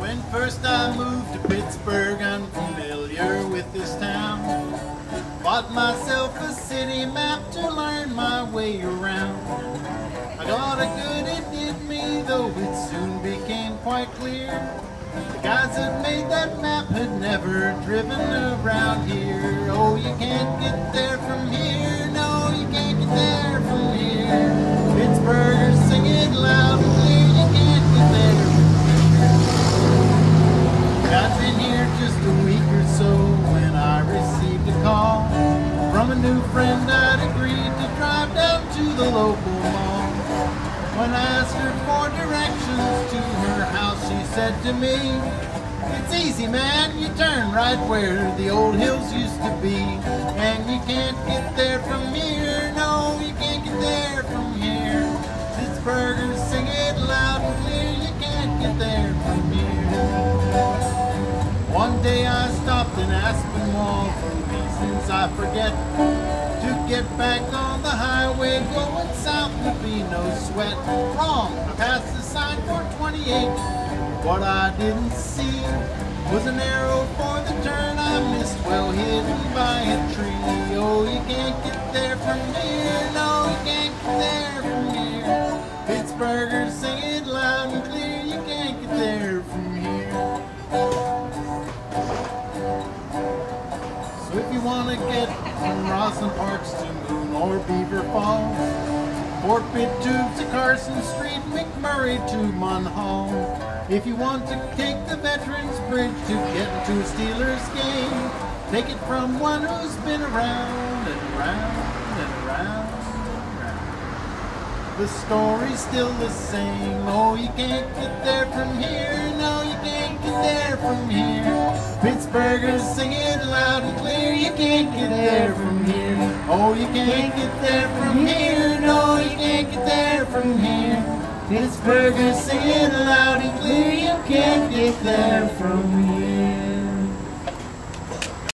When first I moved to Pittsburgh, unfamiliar with this town. Bought myself a city map to learn my way around. I got a good it did me, though it soon became quite clear. The guys that made that map had never driven around here. A new friend. I'd agreed to drive down to the local mall. When I asked her for directions to her house, she said to me, It's easy, man. You turn right where the old hills used to be. I stopped in Aspinwall for reasons I forget to get back on the highway going south would be no sweat. Wrong, I passed the sign for 28. What I didn't see was an arrow for the turn I missed, well hidden by a tree. Oh, you can't get there from here. If you want to get from Roslyn Parks to Moon or Beaver Falls, Fort Tubes to Carson Street, McMurray to Munhall. If you want to take the Veterans Bridge to get into a Steelers game, take it from one who's been around and around. The story's still the same. Oh, you can't get there from here. No, you can't get there from here. Pittsburghers sing it loud and clear. You can't get there from here. Oh, you can't get there from here. No, you can't get there from here. Pittsburghers sing it loud and clear. You can't get there from here.